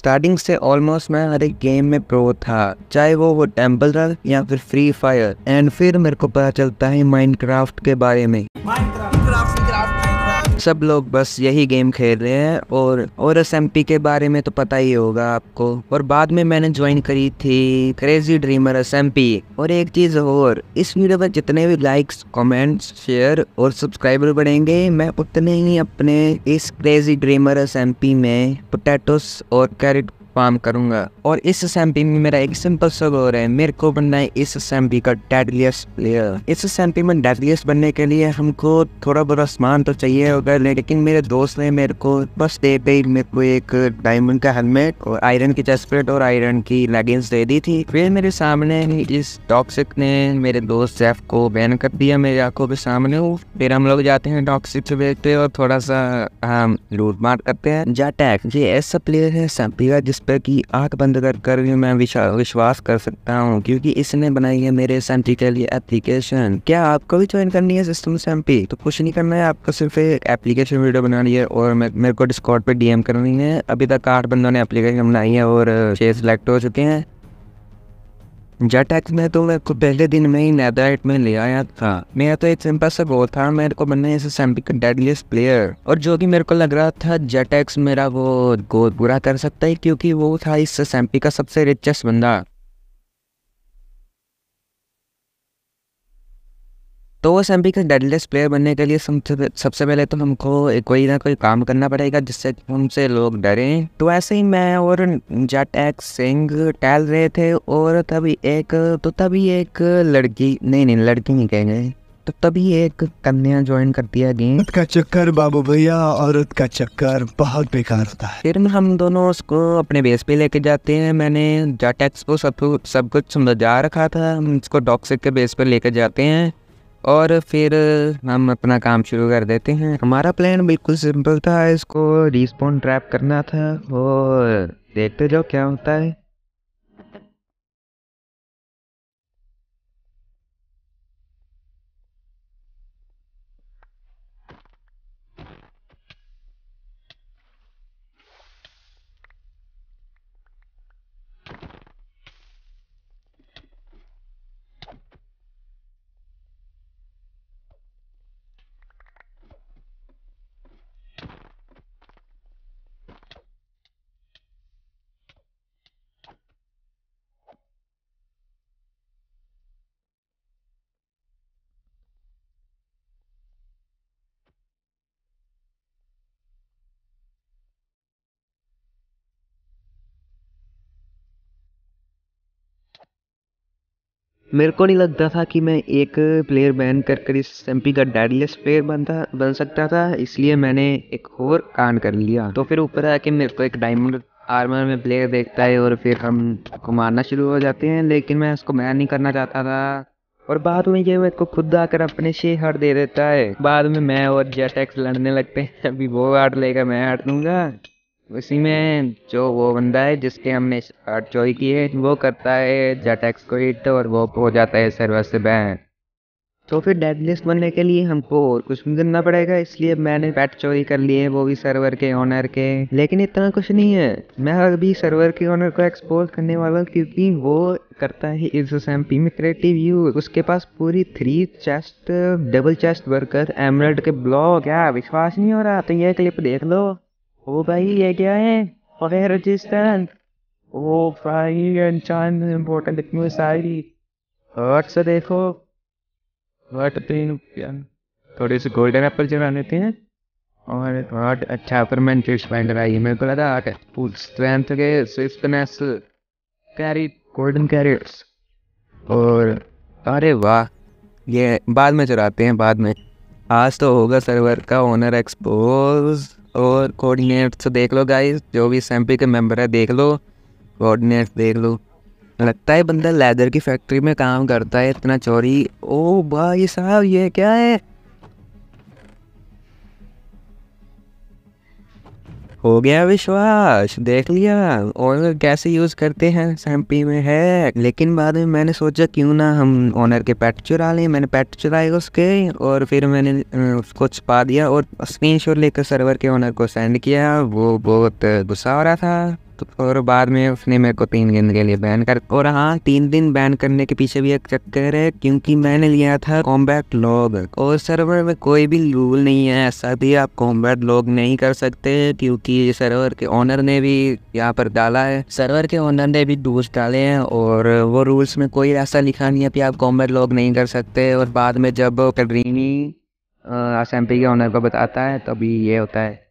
Starting से almost मैं हर एक गेम में प्रो था, चाहे वो वो टेंपल रन या फिर फ्री फायर एंड फिर मेरे को पता चलता है माइनक्राफ्ट के बारे में। सब लोग बस यही गेम खेल रहे हैं और और एसएमपी के बारे में तो पता ही होगा आपको। और बाद में मैंने ज्वाइन करी थी क्रेजी ड्रीमर एस और एक चीज़ और, इस वीडियो पर जितने भी लाइक्स कमेंट्स शेयर और सब्सक्राइबर बढ़ेंगे, मैं उतने ही अपने इस क्रेजी ड्रीमर एस में पोटैटोस और कैरेट फार्म करूँगा। और इस एसएमपी में मेरा एक सिंपल सा गोल है। मेरे को बनना है इस एसएमपी का डेडलियस्ट प्लेयर इस एसएमपी में डेडलियस्ट बनने के लिए हमको थोड़ा बड़ा सामान तो चाहिए होगा, लेकिन मेरे दोस्त ने मेरे को बस दे पे मेरे को एक डायमंड का हेलमेट और आयरन की चेस्टप्लेट और आयरन की लेगिंग्स दे दी थी। फिर मेरे सामने इस टॉक्सिक ने मेरे दोस्त सेफ़ को बैन कर दिया मेरी आँखों के सामने फिर हम लोग जाते हैं टॉक्सिक से बेचते और थोड़ा सा, हम लूट मार करते हैं। जाटैक ये ऐसा प्लेयर है एसएमपी का जिस पर कि आँख बंद कर कर भी मैं विश्वास कर सकता हूँ, क्योंकि इसने बनाई है मेरे सेंटी के लिए एप्लीकेशन क्या आपको भी ज्वाइन करनी है सिस्टम एसएमपी तो कुछ नहीं करना है, आपको सिर्फ़ एक एप्लीकेशन वीडियो बनानी है और मेरे को डिस्कॉट पर डीएम करनी है। अभी तक आठ बंदों ने एप्लीकेशन बनाई है और छः सिलेक्ट हो चुके हैं। जेटैक्स में तो मेरे को पहले दिन में ही नेदराइट में ले आया था मेरा तो एक सिंपल सा गोल था, मेरे को बनना है सैम्पिक का डेडलीस्ट प्लेयर और जो कि मेरे को लग रहा था जेटैक्स मेरा वो गोल पूरा कर सकता है, क्योंकि वो था इस सैम्पिक का सबसे रिचेस्ट बंदा। तो वो एम का डेडलेस प्लेयर बनने के लिए सबसे सबसे पहले तो हमको कोई ना कोई काम करना पड़ेगा जिससे हमसे लोग डरें। तो ऐसे ही मैं और जट एक्स सिंह टहल रहे थे और तभी एक तो तभी एक लड़की नहीं नहीं लड़की नहीं कहेंगे तो तभी एक कन्या ज्वाइन कर दिया गेम का चक्कर बाबू भैया औरत का चक्कर बहुत बेकार होता है। फिर हम दोनों उसको अपने बेस पे लेके जाते हैं। मैंने जाटेक्स को सब सब कुछ समझा रखा था। हम इसको डॉक्सिक के बेस पे लेके जाते हैं। और फिर हम अपना काम शुरू कर देते हैं। हमारा प्लान बिल्कुल सिंपल था, इसको रिस्पॉन्ड ट्रैप करना था और देखते जाओ क्या होता है। मेरे को नहीं लगता था कि मैं एक प्लेयर बैन कर कर इस एमपी का डेडलेस प्लेयर बनता बन सकता था, इसलिए मैंने एक और कान कर लिया। तो फिर ऊपर आके मेरे को एक डायमंड आर्मर में प्लेयर देखता है और फिर हम को मारना शुरू हो जाते हैं, लेकिन मैं उसको बैन नहीं करना चाहता था। और बाद में ये मेरे को खुद आकर अपने से हट दे देता है। बाद में मैं और जेटेक्स लड़ने लगते हैं, अभी वो हार्ट लेगा मैं हट दूँगा। उसी में जो वो बंदा है जिसके हमने चोरी की है, वो करता है जटैक्स को हिट और वो हो जाता है सर्वर से बैन तो फिर डेड लिस्ट बनने के लिए हमको और कुछ भी करना पड़ेगा, इसलिए मैंने पैट चोरी कर लिए वो भी सर्वर के ऑनर के. लेकिन इतना कुछ नहीं है. मैं अभी सर्वर के ऑनर को एक्सपोज करने वाला क्योंकि वो करता है इस एमपी में क्रिएटिव यूज़ उसके पास पूरी three chest double chest worker emerald के ब्लॉक क्या विश्वास नहीं हो रहा? तो ये क्लिप देख लो. ओ भाई ये क्या है? अरे रजिस्टर ओ भाई अनचान इम्पोर्टेंट इतनी सारी। हर्ट से देखो। हर्ट तीन थोड़े से गोल्डन एप्पल चला लेते हैं और हर्ट अच्छा परमानेंट एक्सपेंड रहा है। मेरे को लगा आके फुल स्ट्रेंथ के स्विफ्टनेस कैरी, गोल्डन कैरियर्स। और अरे वाह, ये बाद में चलाते हैं, बाद में। आज तो होगा सर्वर का ओनर एक्सपोज और कोऑर्डिनेट्स तो देख लो गाइस जो भी सैम्पी के मेंबर है देख लो। कोऑर्डिनेट्स देख लो। लगता है बंदा लेदर की फैक्ट्री में काम करता है, इतना चोरी। ओ भाई साहब, ये क्या है? हो गया विश्वास, देख लिया। ऑनर कैसे यूज़ करते हैं सैम्पी में है। लेकिन बाद में मैंने सोचा, क्यों ना हम ऑनर के पैट चुरा लें। मैंने पैट चुराए उसके, और फिर मैंने उसको छुपा दिया और स्क्रीन लेकर सर्वर के ऑनर को सेंड किया। वो बहुत गुस्सा हो रहा था। तो और बाद में उसने मेरे को तीन दिन के लिए बैन कर और हाँ तीन दिन बैन करने के पीछे भी एक चक्कर है, क्योंकि मैंने लिया था कॉम्बैट लॉग और सर्वर में कोई भी रूल नहीं है, ऐसा भी आप कॉम्बैट लॉग नहीं कर सकते, क्योंकि सर्वर के ऑनर ने भी यहाँ पर डाला है। सर्वर के ऑनर ने भी रूल्स डाले हैं, और वो रूल्स में कोई ऐसा लिखा नहीं है कि आप कॉम्बैट लॉग नहीं कर सकते। और बाद में जब कड्रीनी एस के ऑनर को बताता है, तभी ये होता है।